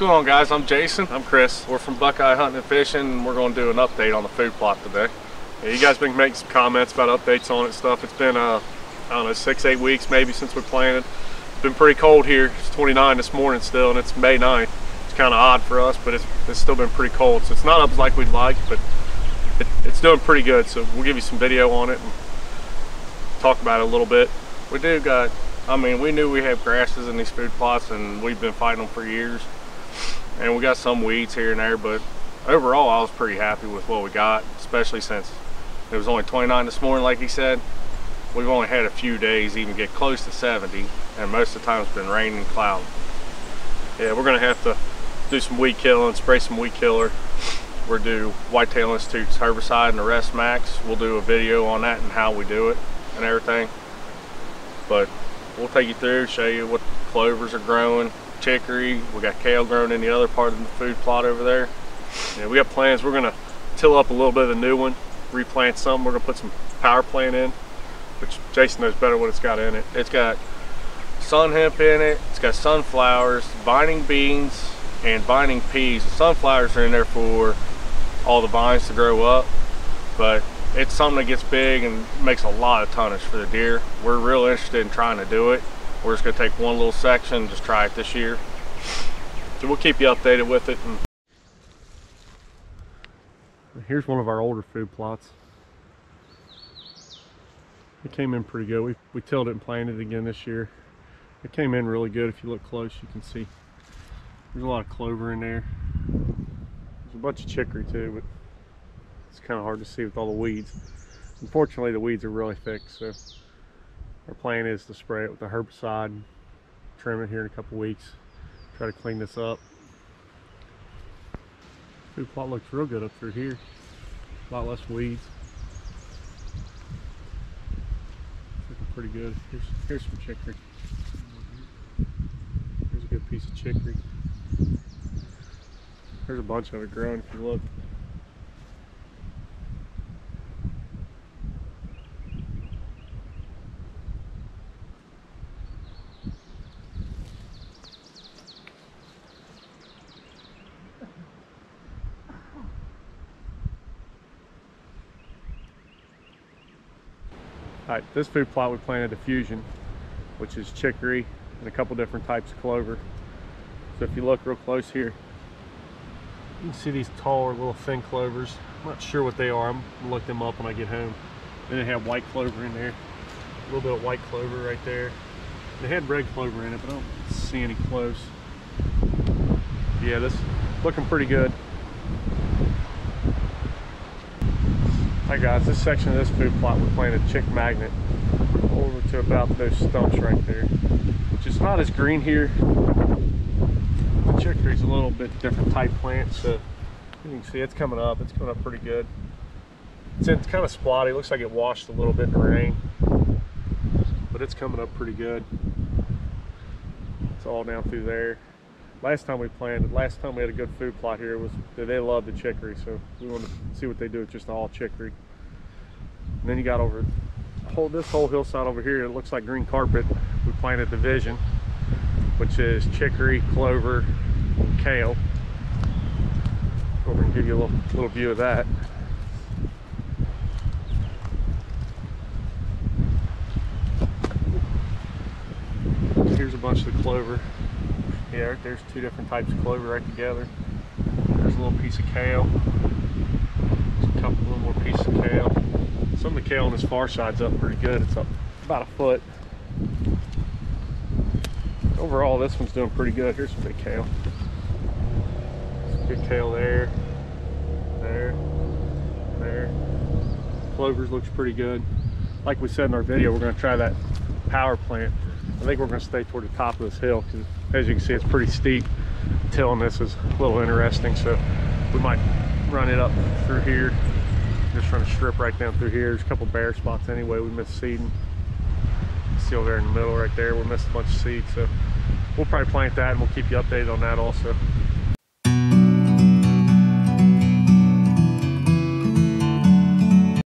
going on guys? I'm Jason. I'm Chris. We're from Buckeye Hunting and Fishing and we're going to do an update on the food plot today. Yeah, you guys been making some comments about updates on it stuff. It's been, uh, I don't know, six, eight weeks maybe since we planted. It's been pretty cold here. It's 29 this morning still and it's May 9th. It's kind of odd for us, but it's, it's still been pretty cold. So it's not up like we'd like, but it, it's doing pretty good. So we'll give you some video on it and talk about it a little bit. We do got I mean, we knew we had grasses in these food plots and we've been fighting them for years. And we got some weeds here and there, but overall I was pretty happy with what we got, especially since it was only 29 this morning, like he said. We've only had a few days even get close to 70, and most of the time it's been raining and cloud. Yeah, we're gonna have to do some weed killing, spray some weed killer. We're do Whitetail Institute's herbicide and the Arrest Max. We'll do a video on that and how we do it and everything. But we'll take you through, show you what clovers are growing, chicory. We got kale growing in the other part of the food plot over there. We got plans. We're gonna till up a little bit of the new one, replant some. We're gonna put some power plant in, which Jason knows better what it's got in it. It's got sun hemp in it. It's got sunflowers, vining beans, and vining peas. The sunflowers are in there for all the vines to grow up, but it's something that gets big and makes a lot of tonnage for the deer. We're real interested in trying to do it. We're just gonna take one little section, just try it this year. So we'll keep you updated with it. Here's one of our older food plots. It came in pretty good. We, we tilled it and planted it again this year. It came in really good. If you look close, you can see there's a lot of clover in there. There's a bunch of chicory too, but it's kind of hard to see with all the weeds. Unfortunately, the weeds are really thick, so our plan is to spray it with a herbicide, trim it here in a couple weeks, try to clean this up. Food plot looks real good up through here. A lot less weeds. Looking pretty good. Here's, here's some chicory. Here's a good piece of chicory. There's a bunch of it growing if you look. This food plot we planted a fusion, which is chicory and a couple different types of clover. So if you look real close here, you can see these taller little thin clovers. I'm not sure what they are. I'm gonna look them up when I get home. Then they have white clover in there. A little bit of white clover right there. They had red clover in it, but I don't see any close. Yeah, this looking pretty good. Hi guys, this section of this food plot we planted Chic Magnet over to about those stumps right there. Which is not as green here. The chicory's a little bit different type plant, so you can see it's coming up. It's coming up pretty good. It's, it's kind of spotty. Looks like it washed a little bit in the rain. But it's coming up pretty good. It's all down through there last time we planted, last time we had a good food plot here was they love the chicory, so we want to see what they do with just all chicory. And then you got over whole this whole hillside over here, it looks like green carpet. We planted the division, which is chicory, clover, kale. Over and give you a little, little view of that. Here's a bunch of the clover. Yeah, right there's two different types of clover right together. There's a little piece of kale. There's a couple little more pieces of kale. Some of the kale on this far side's up pretty good. It's up about a foot. Overall, this one's doing pretty good. Here's some big kale. Some good kale there, there, there. Clovers looks pretty good. Like we said in our video, we're gonna try that power plant. I think we're gonna stay toward the top of this hill because as you can see, it's pretty steep. Tilling this is a little interesting, so we might run it up through here. Just run a strip right down through here. There's a couple bare spots anyway. We missed seeding. See over there in the middle right there, we missed a bunch of seeds. So we'll probably plant that and we'll keep you updated on that also.